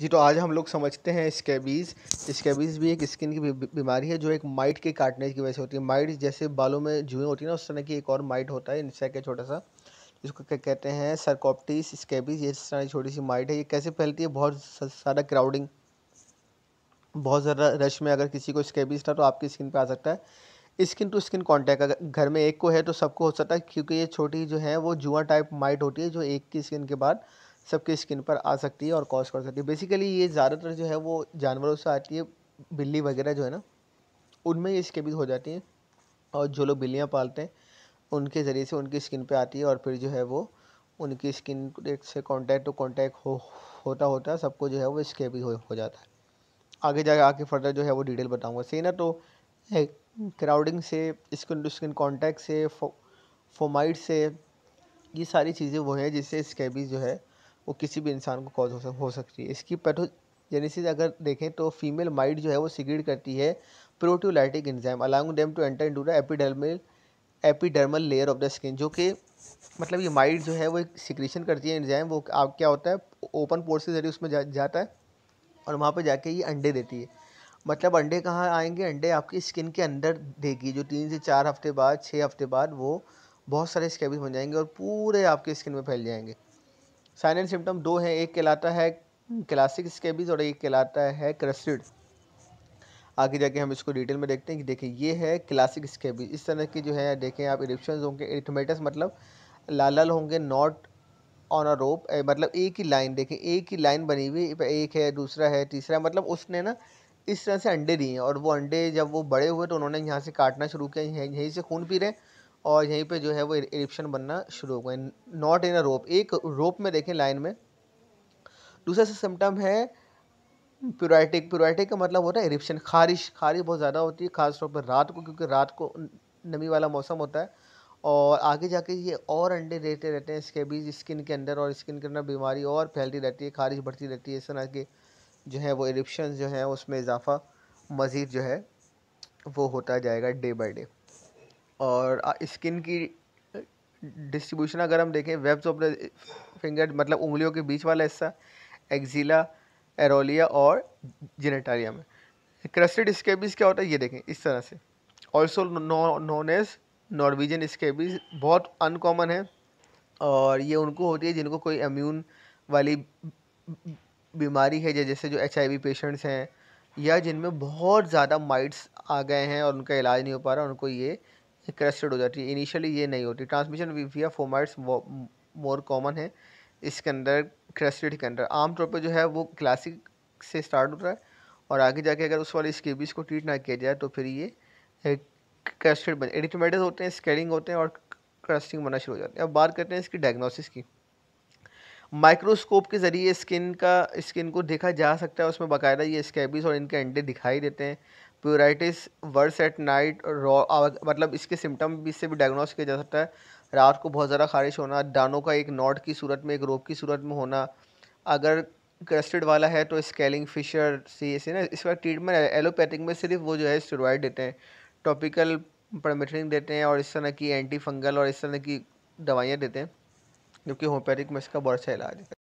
जी तो आज हम लोग समझते हैं स्कैबीज़। स्कैबीज़ भी एक स्किन की बीमारी है, जो एक माइट के काटने की वजह से होती है। माइट जैसे बालों में जुएँ होती है ना, उस तरह की एक और माइट होता है इंसेक्ट है छोटा सा। जिसको क्या कहते हैं सरकॉप्टिस स्कैबीज ये तरह की छोटी सी माइट है। ये कैसे फैलती है? बहुत सारा क्राउडिंग बहुत ज़्यादा रश में अगर किसी को स्कैबीज था तो आपकी स्किन पे आ सकता है। स्किन टू स्किन कांटेक्ट अगर घर में एक को है तो सबको हो सकता है, क्योंकि ये छोटी जो है, वो जुआ टाइप माइट होती है, जो एक की स्किन के बाद सबके स्किन पर आ सकती है और कॉज कर सकती है। बेसिकली ये ज़्यादातर जो है वो जानवरों से आती है बिल्ली वगैरह जो है ना उनमें ये स्केबिज हो जाती है और जो लोग बिल्लियाँ पालते हैं उनके ज़रिए से उनकी स्किन पे आती है और फिर जो है वो उनकी स्किन से कांटेक्ट टू कांटेक्ट हो होता होता सबको जो है वो स्केबिज हो, हो जाता है। आगे जाके आके फर्दर जो है वो डिटेल बताऊँगा। सही ना तो क्राउडिंग से स्किन टू स्किन कॉन्टैक्ट से फो, फोमाइट से ये सारी चीज़ें वो हैं जिससे स्केबीज जो है वो किसी भी इंसान को कॉज हो, सकती है। इसकी पैथोजेनेसिस अगर देखें तो फीमेल माइट जो है वो सिगरेट करती है proteolytic enzyme allowing them to enter into the epidermal epidermal layer of the skin जो कि मतलब ये माइट जो है वो एक सिक्रेशन करती है इंजाइम वो आप क्या होता है? ओपन पोर्स के ज़रिए उसमें जा, जाता है और वहाँ पर जाके ये अंडे देती है। मतलब अंडे कहाँ आएँगे? अंडे आपकी स्किन के अंदर देगी। जो तीन से चार हफ़्ते बाद छः हफ़्ते बाद वो बहुत सारे स्कैबिस बन जाएँगे और पूरे आपके स्किन में फैल जाएँगे। साइन एंड सिम्टम दो हैं, एक कहलाता है क्लासिक स्केबीज और एक कहलाता है क्रस्टेड आगे जाके हम इसको डिटेल में देखते हैं कि देखिए, ये है क्लासिक स्केबीज इस तरह की जो है, देखें आप इरिप्शन होंगे इरिथमेटस मतलब लाल लाल होंगे नॉट ऑन अ रोप मतलब एक ही लाइन देखें, एक ही लाइन बनी हुई एक है, दूसरा है, तीसरा है मतलब उसने ना इस तरह से अंडे दिए और वो अंडे जब वो बड़े हुए तो उन्होंने यहाँ से काटना शुरू किया, यहीं से खून पी रहे और यहीं पे जो है वो इरिप्शन बनना शुरू हो गए नॉट इन अ रोप एक रोप में देखें लाइन में। दूसरा सिम्टम है प्योराइटिक प्योराइटिक का मतलब होता है इरिप्शन खारिश खारिश बहुत ज़्यादा होती है, खासतौर पर रात को, क्योंकि रात को नमी वाला मौसम होता है। और आगे जाके ये और अंडे देते रहते हैं इसके बीच स्किन के अंदर और स्किन के अंदर बीमारी और फैलती रहती है, खारिश बढ़ती रहती है, इस तरह के जो है वो इरिप्शन जो है उसमें इजाफा, मज़ीद जो है वो होता जाएगा डे बाई डे और स्किन की डिस्ट्रीब्यूशन अगर हम देखें वेब्स ऑफ़ द फिंगर मतलब उंगलियों के बीच वाला हिस्सा एक्जिला एरोलिया और जेनेटारिया में। क्रस्टेड स्केबिस क्या होता है? ये देखें, इस तरह से। Also known as Norwegian scabies बहुत अनकॉमन है। और ये उनको होती है जिनको कोई इम्यून वाली बीमारी है, जैसे जो एचआईवी पेशेंट्स हैं, या जिनमें बहुत ज़्यादा माइट्स आ गए हैं और उनका इलाज नहीं हो पा रहा, उनको ये क्रस्टेड हो जाती है। इनिशियली ये नहीं होती। ट्रांसमिशन विया फोमाइट्स मोर कॉमन है। इसके अंदर क्रस्टेड के अंदर। आमतौर पर जो है वो क्लासिक से स्टार्ट होता है और आगे जाके अगर उस वाली स्केबीज को ट्रीट ना किया जाए तो फिर ये क्रस्टेड बन एडिटोमेटस होते हैं स्केलिंग होते हैं और क्रस्टिंग बनना शुरू हो जाते हैं। अब बात करते हैं इसकी डायग्नोसिस की। माइक्रोस्कोप के ज़रिए स्किन का स्किन को देखा जा सकता है। उसमें बाकायदा ये स्कैबीज और इनके अंडे दिखाई देते हैं। प्योराइटिस वर्स एट नाइट मतलब इसके सिम्टम भी, इससे भी डायग्नोस किया जा सकता है। रात को बहुत ज़्यादा खारिश होना, दानों का एक नॉट की सूरत में, एक रोप की सूरत में होना, अगर क्रस्टेड वाला है तो स्केलिंग फिशर सी ऐसे ना, इसका ट्रीटमेंट एलोपैथिक में सिर्फ़ वो जो है स्टेरॉयड देते हैं टॉपिकल परमेट्रिन देते हैं और इस तरह की एंटी फंगल और इस तरह की दवाइयाँ देते हैं जबकि होम्योपैथिक में इसका बहुत अच्छा इलाज है।